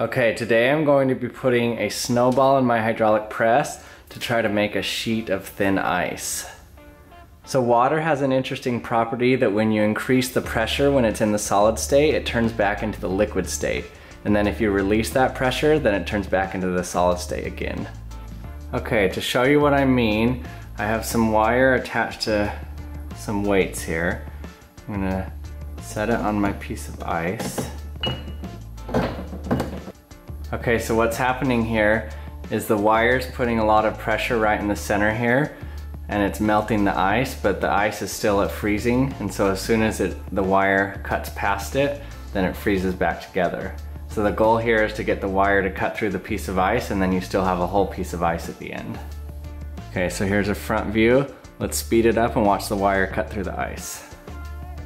Okay, today I'm going to be putting a snowball in my hydraulic press to try to make a sheet of thin ice. So water has an interesting property that when you increase the pressure when it's in the solid state, it turns back into the liquid state. And then if you release that pressure, then it turns back into the solid state again. Okay, to show you what I mean, I have some wire attached to some weights here. I'm gonna set it on my piece of ice. Okay, so what's happening here is the wire's putting a lot of pressure right in the center here and it's melting the ice, but the ice is still at freezing. And so as soon as it, the wire cuts past it, then it freezes back together. So the goal here is to get the wire to cut through the piece of ice and then you still have a whole piece of ice at the end. Okay, so here's a front view. Let's speed it up and watch the wire cut through the ice.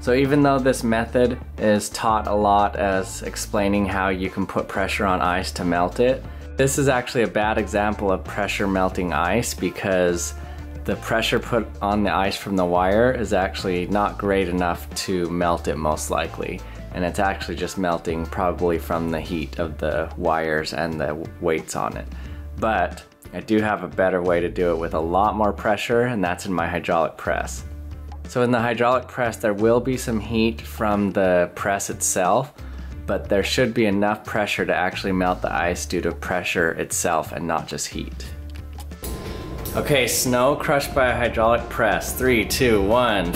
So even though this method is taught a lot as explaining how you can put pressure on ice to melt it, this is actually a bad example of pressure melting ice because the pressure put on the ice from the wire is actually not great enough to melt it most likely. And it's actually just melting probably from the heat of the wires and the weights on it. But I do have a better way to do it with a lot more pressure and that's in my hydraulic press. So in the hydraulic press, there will be some heat from the press itself, but there should be enough pressure to actually melt the ice due to pressure itself and not just heat. Okay, snow crushed by a hydraulic press. Three, two, one.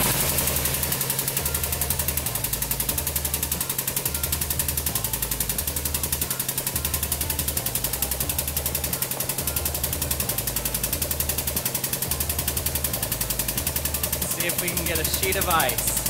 If we can get a sheet of ice.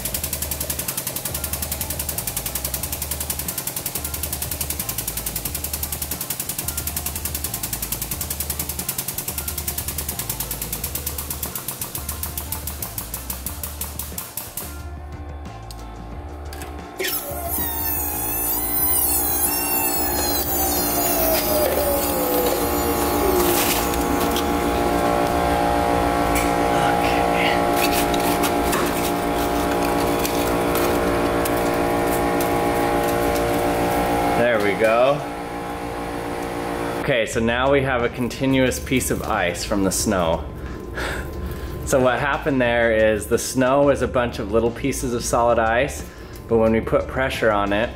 Go. Okay, so now we have a continuous piece of ice from the snow. so what happened there is the snow is a bunch of little pieces of solid ice, but when we put pressure on it,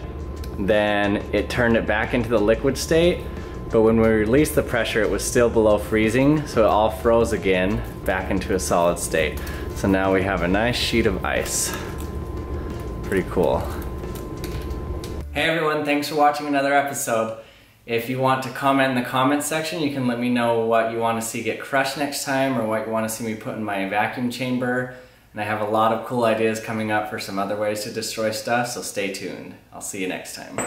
then it turned it back into the liquid state. But when we released the pressure, it was still below freezing, so it all froze again back into a solid state. So now we have a nice sheet of ice. Pretty cool. Hey everyone, thanks for watching another episode. If you want to comment in the comments section, you can let me know what you want to see get crushed next time or what you want to see me put in my vacuum chamber. And I have a lot of cool ideas coming up for some other ways to destroy stuff, so stay tuned. I'll see you next time.